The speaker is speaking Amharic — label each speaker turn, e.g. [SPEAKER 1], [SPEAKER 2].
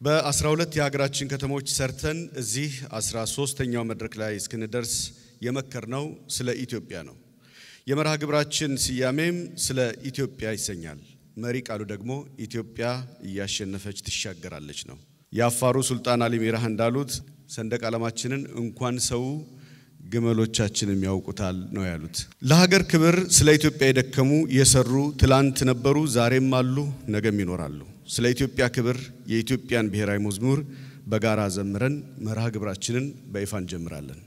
[SPEAKER 1] በአስራ ሁለት የሀገራችን ከተሞች ሰርተን እዚህ አስራ ሶስተኛው መድረክ ላይ እስክንደርስ የመከርነው ስለ ኢትዮጵያ ነው። የመርሃ ግብራችን ስያሜም ስለ ኢትዮጵያ ይሰኛል። መሪ ቃሉ ደግሞ ኢትዮጵያ እያሸነፈች ትሻገራለች ነው። የአፋሩ ሱልጣን አሊ ሚራህ እንዳሉት ሰንደቅ ዓላማችንን እንኳን ሰው ግመሎቻችንም ያውቁታል ነው ያሉት። ለሀገር ክብር ስለ ኢትዮጵያ የደከሙ የሰሩ ትላንት ነበሩ፣ ዛሬም አሉ፣ ነገም ይኖራሉ። ስለ ኢትዮጵያ ክብር የኢትዮጵያን ብሔራዊ መዝሙር በጋራ ዘምረን መርሃ ግብራችንን በይፋ እንጀምራለን።